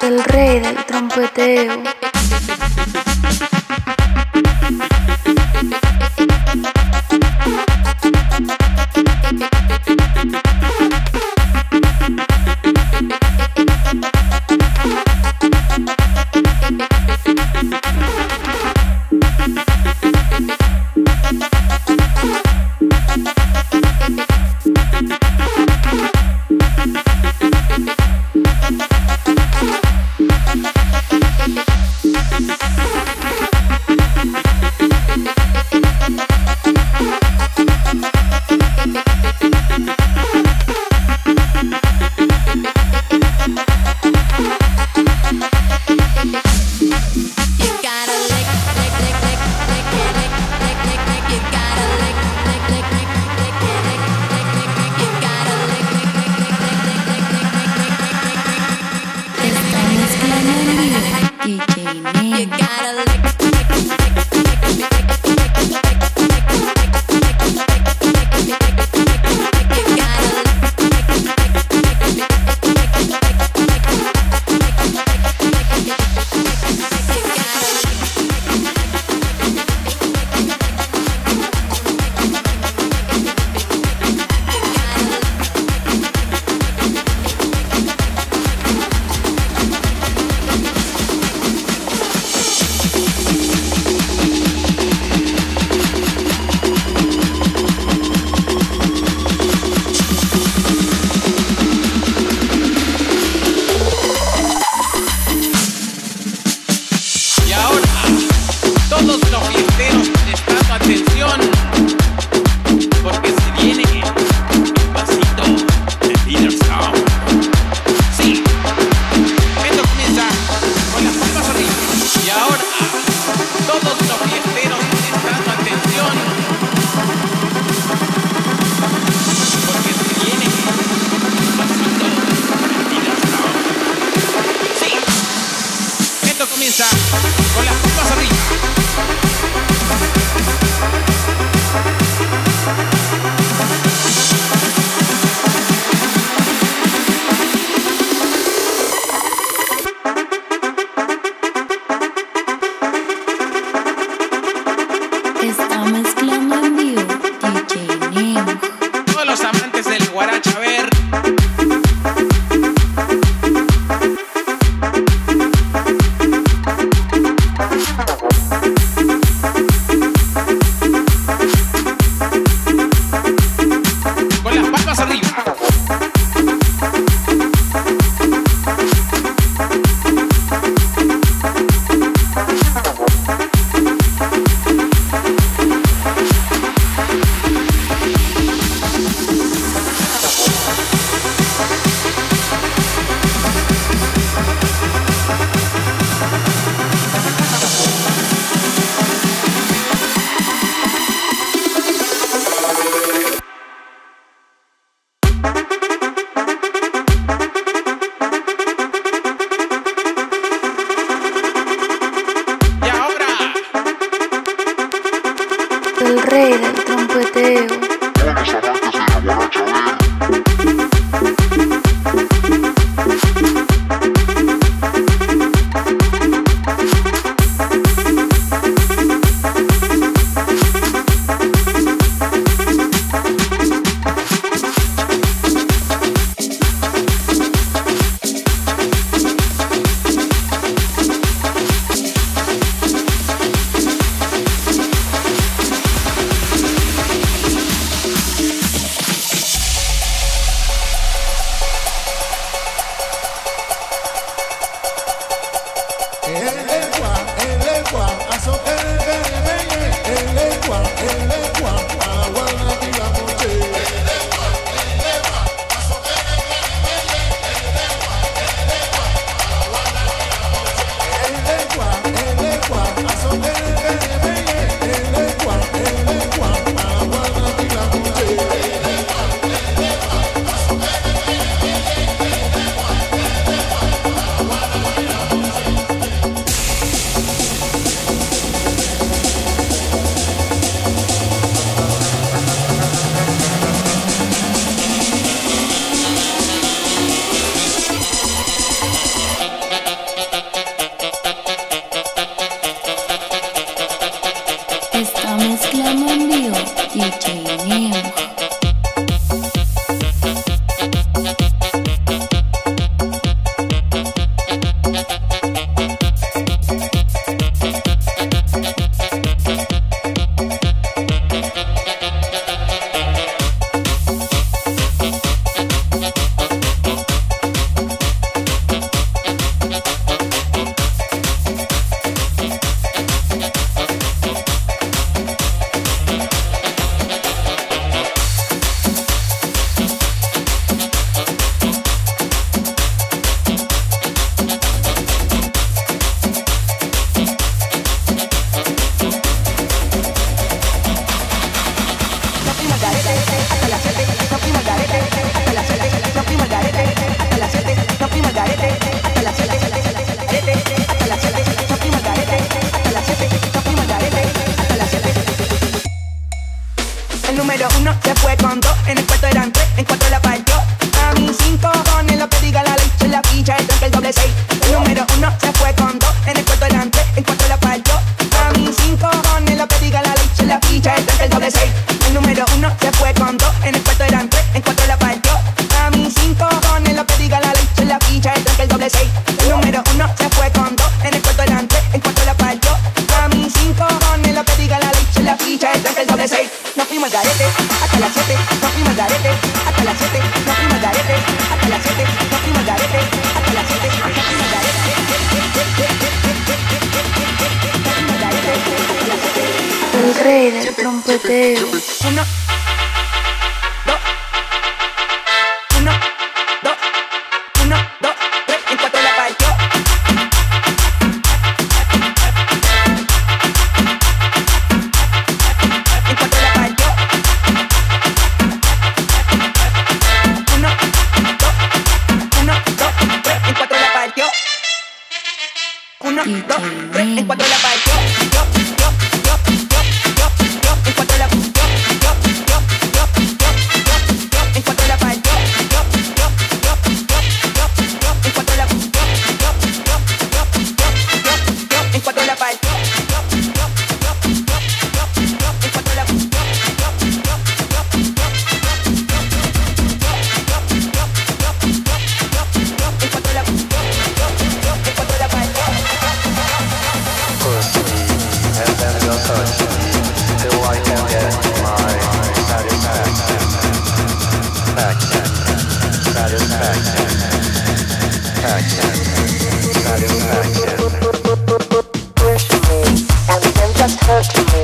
El rey del trompeteo. con las copas arriba. rey del trompeteo. satisfaction, passion, satisfaction. Me, and then just hurt.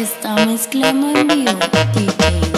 Está mezclando en vivo, DJ.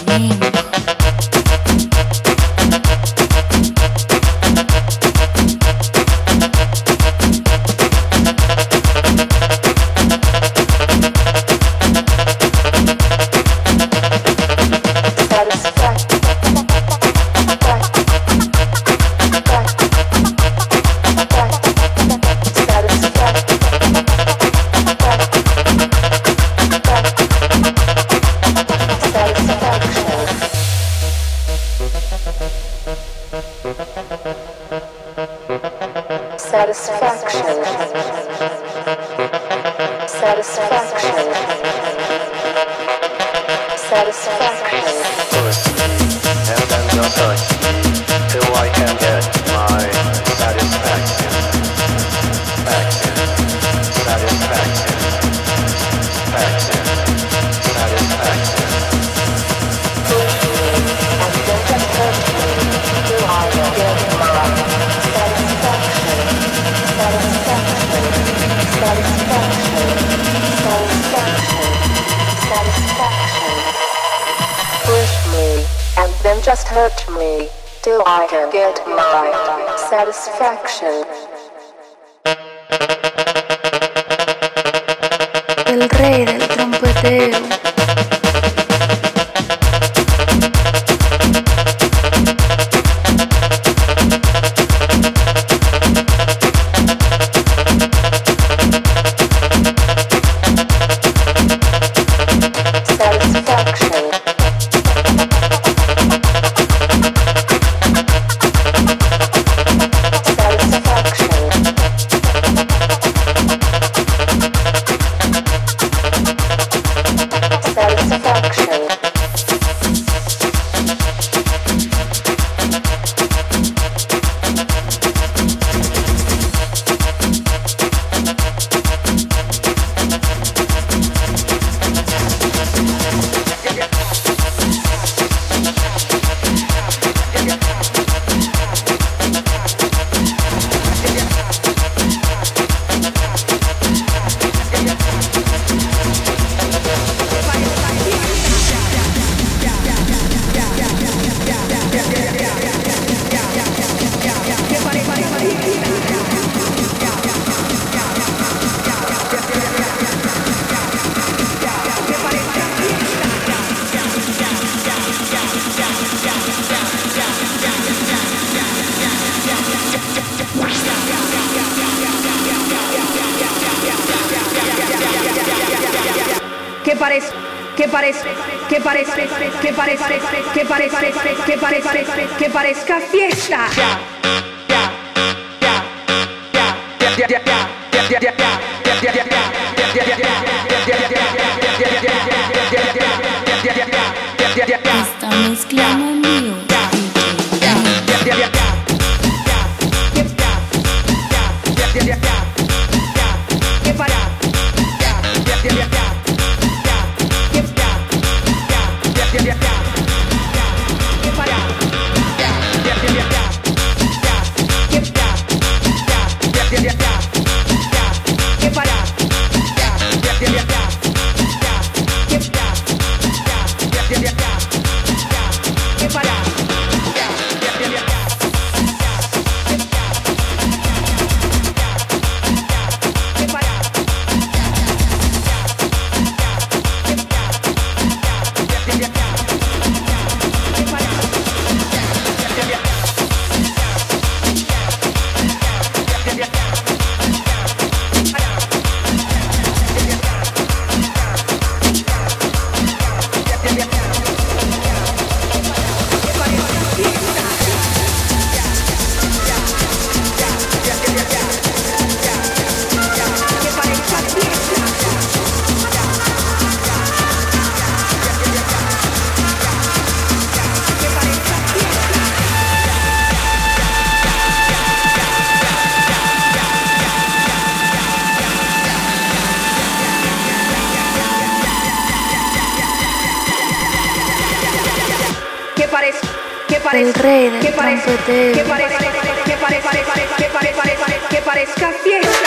can just hurt me till I can get my satisfaction. El rey del trompeteo. parezca, que parezca, que parezca, que parezca fiesta. el rey del trompetero. Que parezca fiel.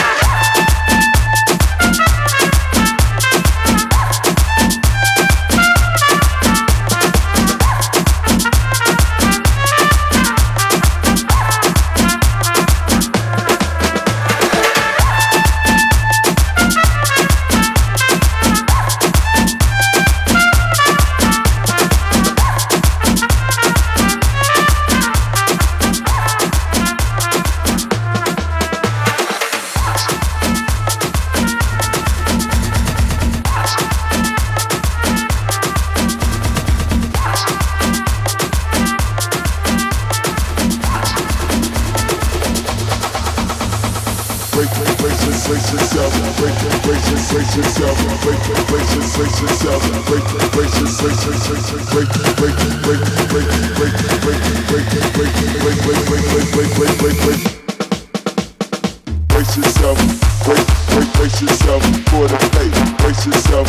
Brace yourself for the faith brace yourself,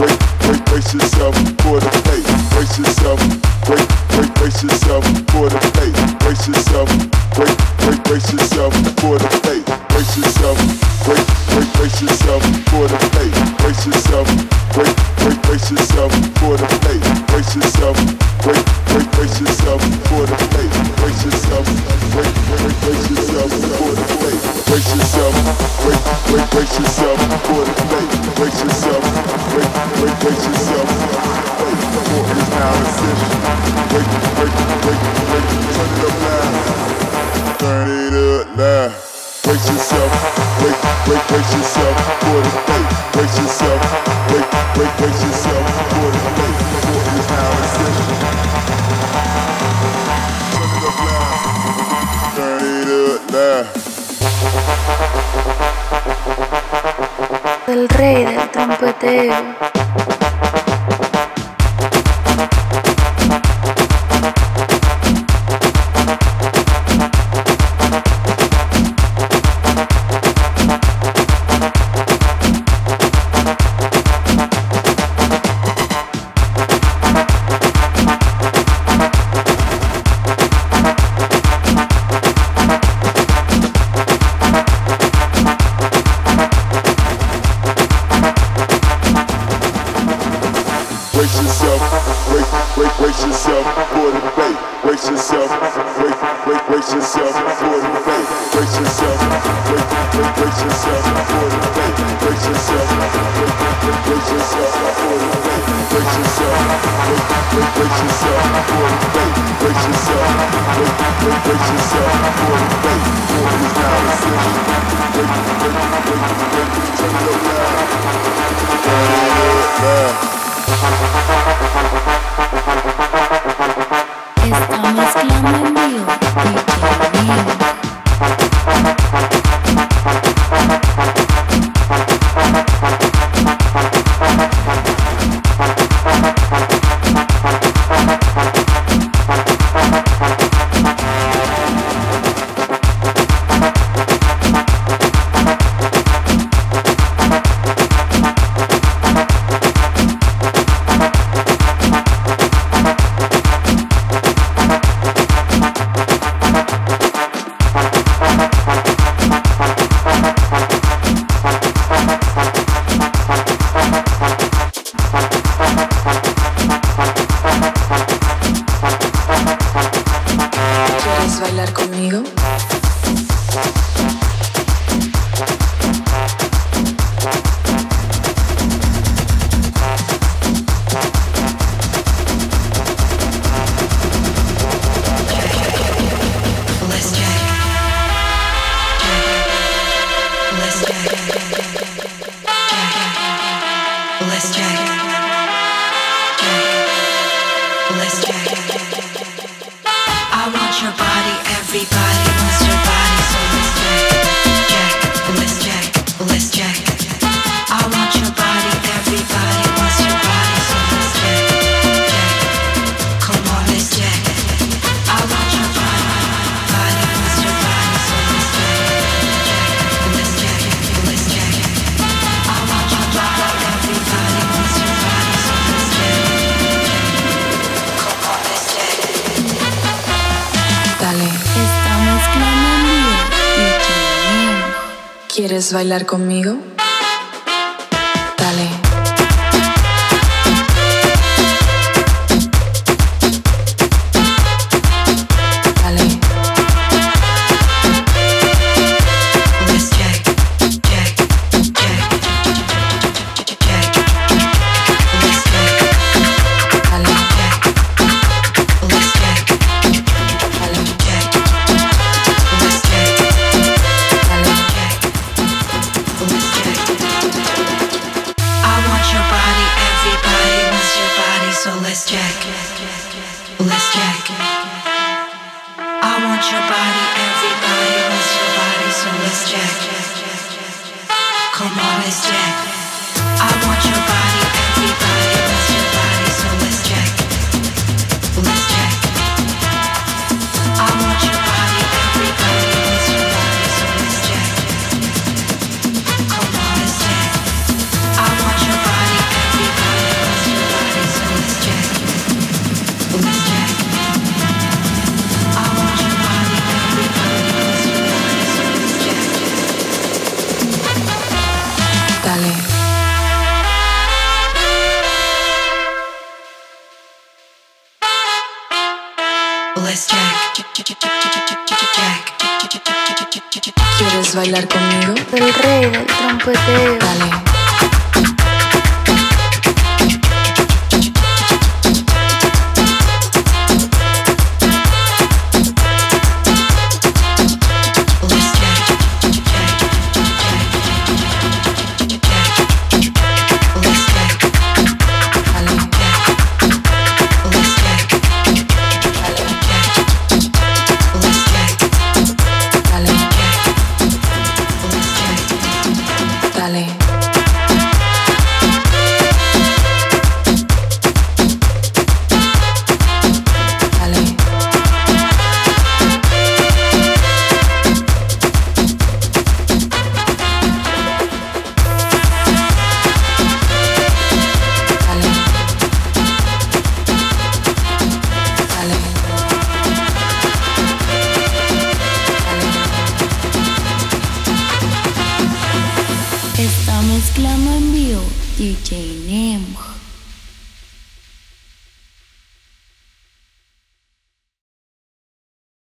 break, break, yourself for the face, brace yourself, break, break, yourself for the face, brace yourself, break, break, yourself for the face, brace yourself, break, break, yourself for the face, brace yourself, break, break, yourself for the face, brace yourself, break, break, yourself for the face, brace yourself, break, break, brace yourself yourself, put it play. Brace yourself, break, break, brace yourself, put it play. Brace yourself, break, break, brace yourself. Four is now the six. Break, break, break, break. Turn it up now. Turn it up now. Brace yourself, break, break, brace yourself, put it play. Brace yourself. El rey del trompeteo. Let's go. Bailar conmigo?